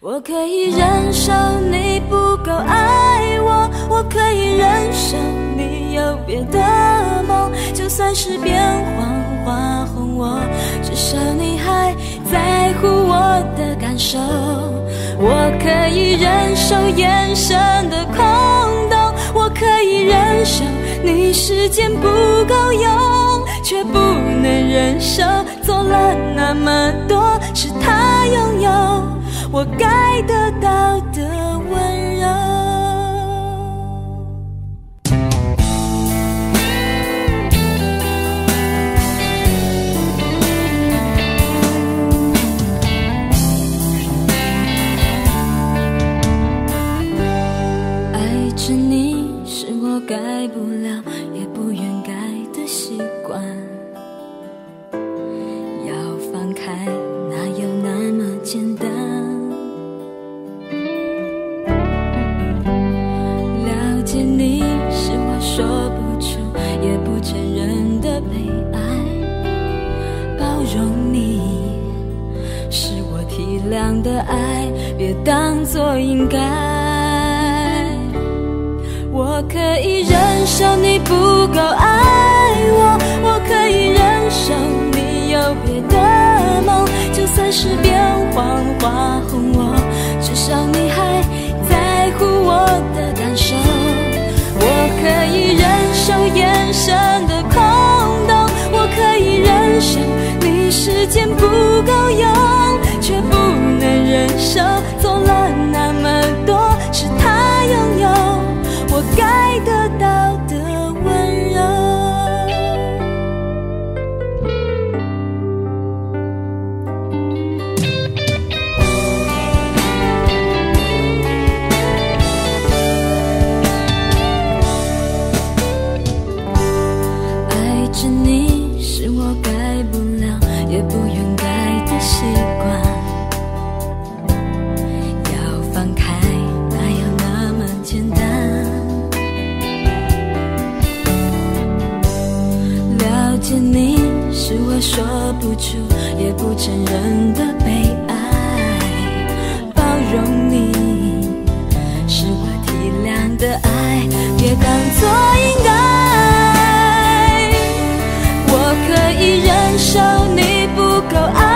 我可以忍受你不够爱我，我可以忍受你有别的梦，就算是变黄花红，我至少你还在乎我的感受。我可以忍受眼神的空洞，我可以忍受你时间不够用，却不能忍受做了那么我该得容你是我体谅的爱，别当作应该。我可以忍受你不够爱我，我可以忍受你有别的梦，就算是变黄花红，我至少你还在乎我的感受。我可以忍受眼神是我说不出也不承认的悲哀，包容你是我体谅的爱，别当作应该。我可以忍受你不够爱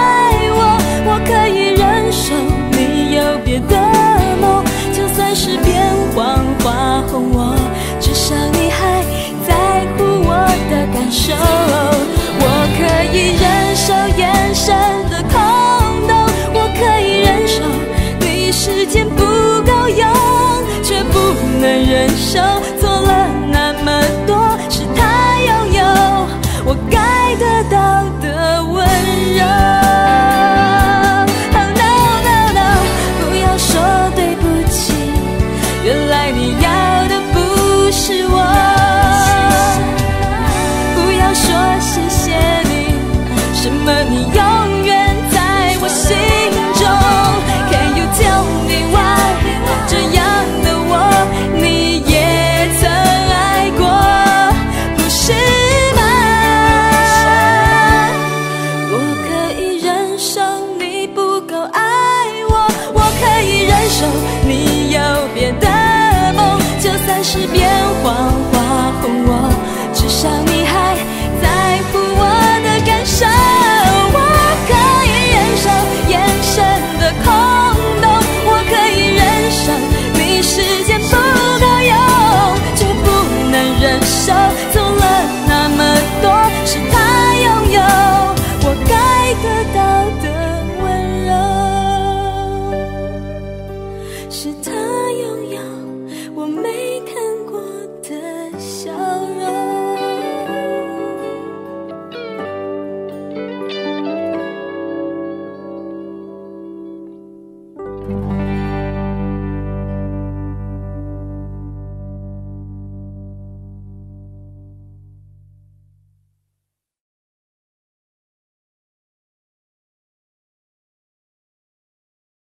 是变谎话哄我至少你还在乎我的感受我可以忍受眼神的空洞我可以忍受你时间不够用就不能忍受走了那么多是他拥有我该得到的温柔是他拥有我没